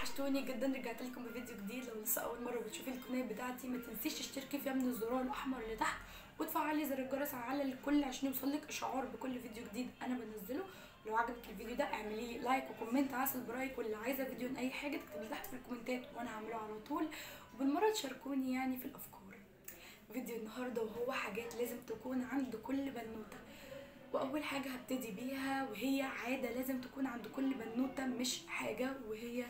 وحشتوني جدا رجعت لكم بفيديو جديد لو لسه أول مرة بتشوفي القناة بتاعتي. ما تنسيش تشتركي فيها من الزرار الأحمر اللي تحت وتفعلي زر الجرس على الكل عشان يوصلك اشعار بكل فيديو جديد أنا بنزله. لو عجبك الفيديو ده اعملي لي like و comment عسل برايك واللي عايزة فيديو أي حاجة تكتبي تحت في ال comment ات وأنا هعمله على طول. وبالمرة تشاركوني يعني في الأفكار. فيديو النهارده وهو حاجات لازم تكون عند كل بنوتة. وأول حاجة هبتدي بيها وهي عادة لازم تكون عند كل بنوتة مش حاجة وهي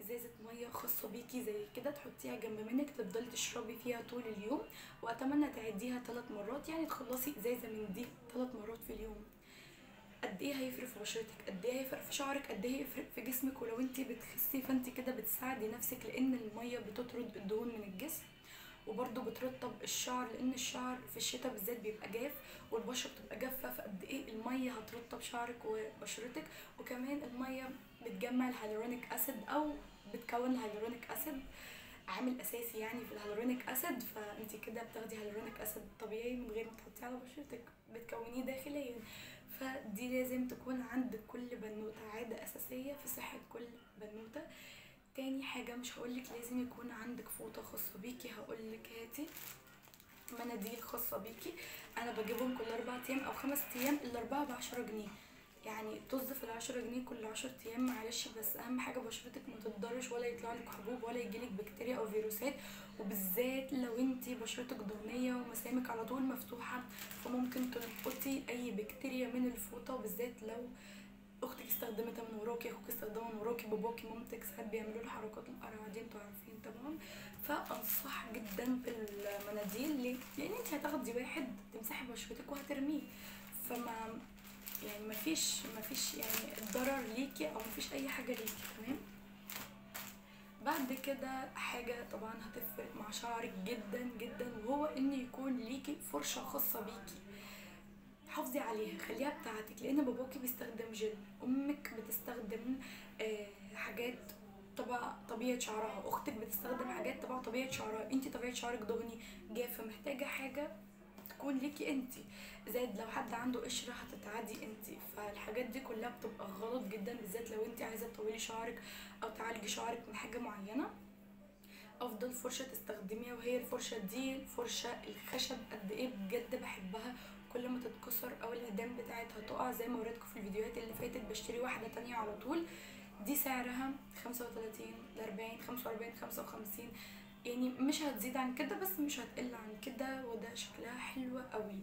إزازة مية خاصة بيكي زي كده تحطيها جنب منك تفضلي تشربي فيها طول اليوم وأتمنى تعديها ثلاث مرات يعني تخلصي إزازة من دي ثلاث مرات في اليوم. قد إيه هيفرق في بشرتك؟ قد إيه هيفرق في شعرك؟ قد إيه هيفرق في جسمك؟ ولو انت بتخسي فانت كده بتساعدي نفسك لأن المية بتطرد الدهون من الجسم وبرده بترطب الشعر لأن الشعر في الشتاء بالذات بيبقى جاف والبشرة بتبقى جافة فقد إيه المية هترطب شعرك وبشرتك وكمان المية بتجمع ال hyaluronic acid أو بتكون ال hyaluronic acid عامل أساسي يعني في ال hyaluronic acid فانت كده بتاخدي hyaluronic acid طبيعي من غير ما تحطيه على بشرتك بتكونيه داخليا. فدي لازم تكون عند كل بنوتة عادة أساسية في صحة كل بنوتة. تاني حاجة مش هقولك لازم يكون عندك فوطة خاصة بيكي هقولك هاتي مناديل خاصة بيكي. أنا بجيبهم كل أربع أيام أو خمس أيام الاربعة بعشرة جنيه. يعني طز في العشرة جنيه كل عشر أيام معلش بس أهم حاجة بشرتك ما تتضرش ولا يطلع لك حبوب ولا يجيلك بكتيريا أو فيروسات وبالذات لو انتي بشرتك دهنية ومسامك على طول مفتوحة فممكن تلقطي أي بكتيريا من الفوطة وبالذات لو أختك استخدمتها من وراكي أخوك استخدمها من وراكي باباكي مامتك ساعات بيعملوا الحركات القرعه دي أنتوا عارفين طبعا فأنصح جدا بالمناديل ليه لأن انت هتاخدي واحد تمسحي بشرتك وهترميه فما يعني مفيش مفيش يعني ضرر ليكي أو مفيش أي حاجة ليكي تمام؟ بعد كده حاجة طبعا هتفرق مع شعرك جدا جدا وهو إن يكون ليكي فرشة خاصة بيكي. حافظي عليها خليها بتاعتك لأن باباكي بيستخدم جل أمك بتستخدم آه حاجات طبع طبيعة شعرها أختك بتستخدم حاجات تبع طبيعة شعرها انت طبيعة شعرك دهني جافة محتاجة حاجة تكون ليكي انت زائد لو حد عنده قشره هتتعدي انت فالحاجات دي كلها بتبقى غلط جدا بالذات لو انت عايزة تطولي شعرك أو تعالجي شعرك من حاجة معينة. أفضل فرشة تستخدميها وهي الفرشة دي الفرشة الخشب قد إيه بجد بحبها. كل ما تتكسر أو العيدان بتاعتها تقع زي ما وريتكم في الفيديوهات اللي فاتت بشتري واحدة تانية على طول. دي سعرها خمسة وتلاتين لأربعين خمسة وأربعين خمسة وخمسين. يعني مش هتزيد عن كده بس مش هتقل عن كده وده شكلها حلو قوي.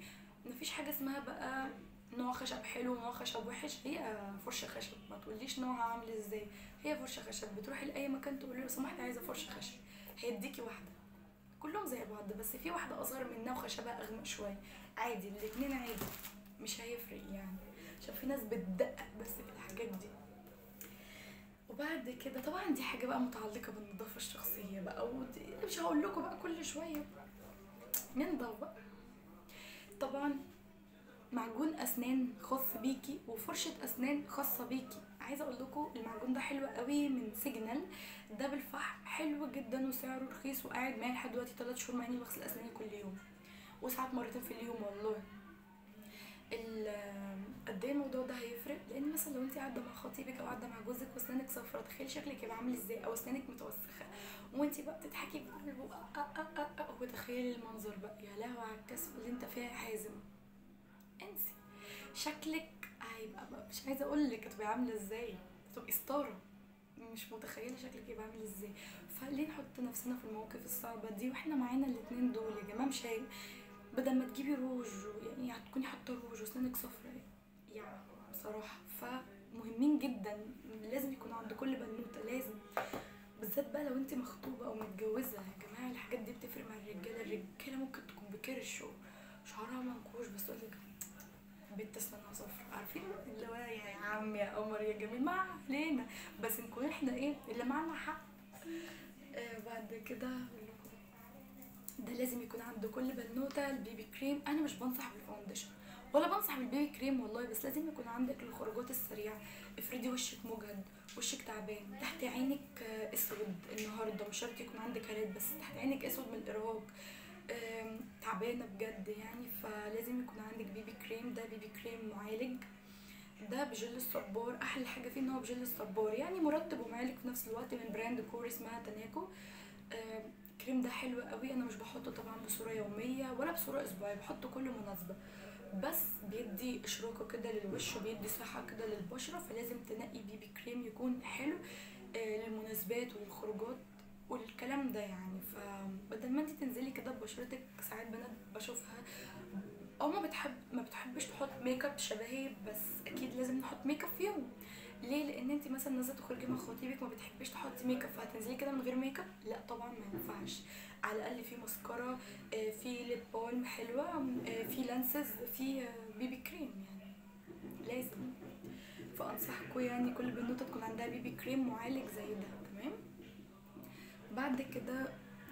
مفيش حاجة اسمها بقى نوع خشب حلو ونوع خشب وحش هي فرشة خشب. ما تقوليش نوعها عامل إزاي. هي فرشة خشب بتروحي لأي مكان تقولي له سمحت عايزة فرشة خشب. هيديكي واحدة. كلهم زي بعض بس في واحدة أصغر منها وخشبها أغمق شوية. عادي الاتنين عادي. مش هيفرق يعني. عشان في ناس بتدقق بس في الحاجات دي. وبعد كده طبعا دي حاجة بقى متعلقة بالنظافة الشخصية بقى ودي مش هقول لكم بقى كل شوية. ننضف بقى طبعا معجون أسنان خاص بيكي وفرشة أسنان خاصة بيكي. عايزة أقول لكم المعجون ده حلو قوي من سيجنال. ده بالفحم حلو جدا وسعره رخيص وقاعد معايا لحد دلوقتي 3 شهور مع إني بغسل أسناني كل يوم. وساعات مرتين في اليوم والله. إيه الموضوع ده هيفرق؟ لأن مثلا لو انت قاعدة مع خطيبك أو قاعدة مع جوزك وأسنانك صفرا تخيلي شكلك يبقى عامل إزاي؟ أو أسنانك متوسخة. وانت بقى بتضحكي أه وتخيلي المنظر بقى. يا لهوي على الكسف اللي أنت فيها حازم. انسي. شكلك هيبقى بقى مش عايزة أقول لك هتبقي عاملة إزاي. هتبقي ستاره مش متخيلة شكلك يبقى عامل إزاي. فليه نحط نفسنا في المواقف الصعبة دي؟ وإحنا معانا الاتنين دول يا جماعة مش هي بدل ما تجيبي روج يعني هتكوني حاطة روج وأسنانك صفرا يعني بصراحه فمهمين جدا لازم يكون عند كل بنوته لازم بالذات بقى لو انت مخطوبة أو متجوزة. يا جماعة الحاجات دي بتفرق مع الرجالة الرجالة ممكن تكون بكرش وشعرها منكوش بس تقول لك بنت أسنانها صفرا عارفين؟ اللي هو يا عم يا قمر يا جميل. ما علينا. بس نكون إحنا إيه؟ اللي معانا حق. آه بعد كده ده لازم يكون عند كل بنوتة ال BB cream. أنا مش بنصح بال foundation. ولا بنصح بال BB cream والله بس لازم يكون عندك الخروجات السريعة. افرضي وشك مجهد وشك تعبان. تحت عينك اسود النهارده مش شرط يكون عندك هالات بس تحت عينك اسود من الإرهاق. تعبانة بجد يعني فلازم يكون عندك BB cream. ده BB cream معالج. ده بجل الصبار. أحلى حاجة فيه إن هو بجل الصبار. يعني مرطب ومعالج في نفس الوقت من brand كوري اسمها تناكو. آه، الكريم ده حلو قوي. أنا مش بحطه طبعا بصورة يومية ولا بصورة أسبوعية بحطه كل مناسبة. بس بيدي اشراقه كده للوش وبيدي صحة كده للبشرة فلازم تنقي BB cream يكون حلو آه، للمناسبات وللخروجات والكلام ده يعني. فبدل ما انت تنزلي كده ببشرتك ساعات بنات بشوفها أو ما بتحب ما بتحبش تحط make up شبهي بس أكيد لازم نحط make up فيهم. ليه؟ لأن انت مثلا نازلة تخرجي مع خطيبك ما بتحبيش تحطي make up فهتنزلي كده من غير make up لا طبعا ما ينفعش. على الأقل في ماسكارا آه، في lip balm حلوة آه، في lenses في آه، BB cream يعني. لازم. فانصحكم يعني كل بنوتة تكون عندها BB cream معالج زي ده تمام؟ بعد كده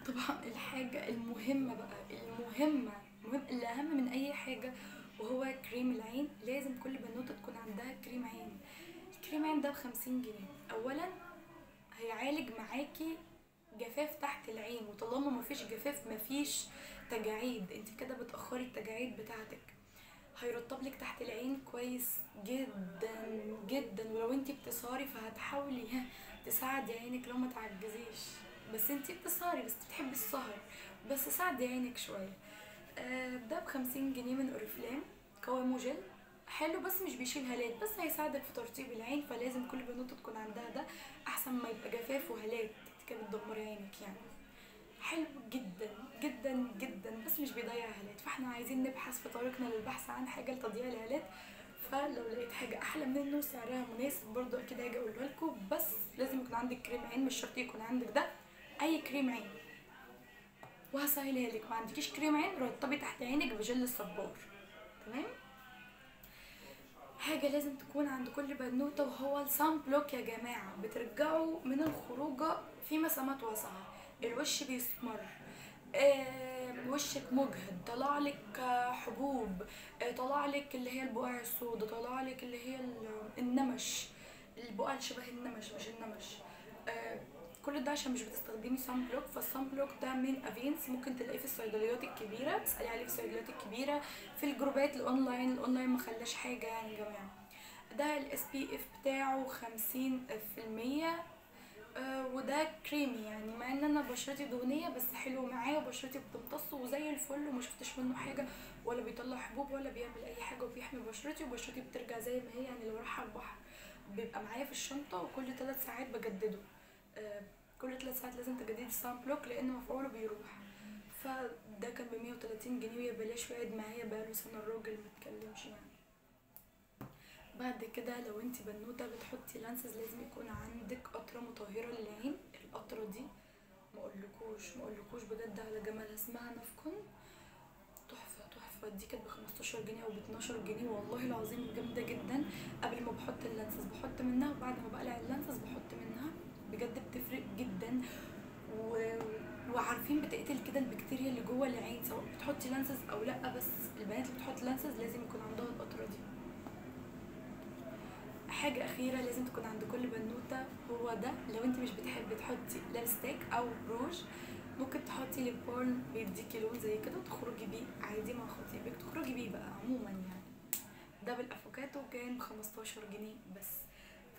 طبعا الحاجة المهمة بقى المهمة المهم اللي أهم من أي حاجة وهو كريم العين لازم كل بنوتة تكون عندها كريم عين. الكريم عين ده بخمسين جنيه. أولا هيعالج معاكي جفاف تحت العين وطالما مفيش جفاف مفيش تجاعيد. انت كده بتأخري التجاعيد بتاعتك. هيرطب لك تحت العين كويس جدا جدا. ولو انت بتسهري فهتحاولي تساعدي عينك لو ما تعجزيش. بس انت بتسهري بس بتحبي السهر. بس ساعدي عينك شوية. آه، ده بخمسين جنيه من اوريفلام قوامه جل حلو بس مش بيشيل هالات بس هيساعدك في ترطيب العين فلازم كل بنوته تكون عندها ده أحسن ما يبقى جفاف وهالات كده بتدمري عينك يعني. حلو جدا جدا جدا بس مش بيضيع هالات فإحنا عايزين نبحث في طريقنا للبحث عن حاجة لتضييع الهالات فلو لقيت حاجة أحلى منه سعرها مناسب برضو أكيد هاجي أقولها لكم. بس لازم يكون عندك كريم عين مش شرط يكون عندك ده أي كريم عين. وهسهلها لك ما عندكيش كريم عين رطبي تحت عينك بجل الصبار. تمام؟ حاجة لازم تكون عند كل بنوتة وهو الصن بلوك يا جماعة. بترجعوا من الخروجة في مسامات واسعة. الوش بيسمر. آه، وشك مجهد. طلع لك آه، حبوب. آه، طلع لك اللي هي البقع السوداء. طلع لك اللي هي ال- النمش. البقع شبه النمش مش النمش. كل ده عشان مش بتستخدمي sun block فال sun block ده من افينس ممكن تلاقيه في الصيدليات الكبيرة. تسألي عليه في الصيدليات الكبيرة. في الجروبات ال online ال online ما خلاش حاجة يعني يا جماعة. ده ال SPF بتاعه خمسين في المية. آه، وده كريمي يعني مع إن أنا بشرتي دهنية بس حلو معاه وبشرتي بتمتص وزي الفل وما شفتش منه حاجة ولا بيطلع حبوب ولا بيعمل أي حاجة وبيحمي بشرتي وبشرتي بترجع زي ما هي يعني لو رايحة البحر بيبقى معايا في الشنطة وكل ثلاث ساعات بجدده. آه، كل ثلاث ساعات لازم تجددي الصن بلوك لأن مفعوله بيروح. فده كان ب 130 جنيه ويا بلاش وقعد معايا بقاله سنة الراجل متكلمش يعني. بعد كده لو انت بنوتة بتحطي لانسز لازم يكون عندك قطرة مطهرة للعين القطرة دي ما اقولكوش بجد على جمالها اسمها نافكون تحفة تحفة. دي كانت ب 15 جنيه أو ب 12 جنيه والله العظيم جامدة جدا. قبل ما بحط ال lenses بحط منها وبعد ما بقلع ال lenses بحط منها بجد بتفرق جدا. و... وعارفين بتقتل كده البكتيريا اللي جوه العين سواء بتحطي lenses أو لأ بس البنات اللي بتحط lenses لازم يكون عندها القطرة دي. حاجة أخيرة لازم تكون عند كل بنوتة هو ده. لو انت مش بتحبي تحطي lipstick أو روج ممكن تحطي lip balm بيديكي لون زي كده وتخرجي بيه. عادي مع خطيبك تخرجي بيه بقى عموما يعني. ده بالأفوكاتو كان بخمستاشر جنيه بس.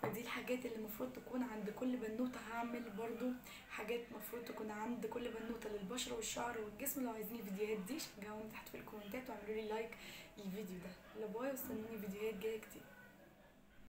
فدي الحاجات اللي المفروض تكون عند كل بنوتة. هعمل برضو حاجات المفروض تكون عند كل بنوتة للبشرة والشعر والجسم. لو عايزين الفيديوهات دي شجعوني تحت في ال comment ات واعملوا لي like للفيديو ده. لا bye واستنوني فيديوهات جاية كتير.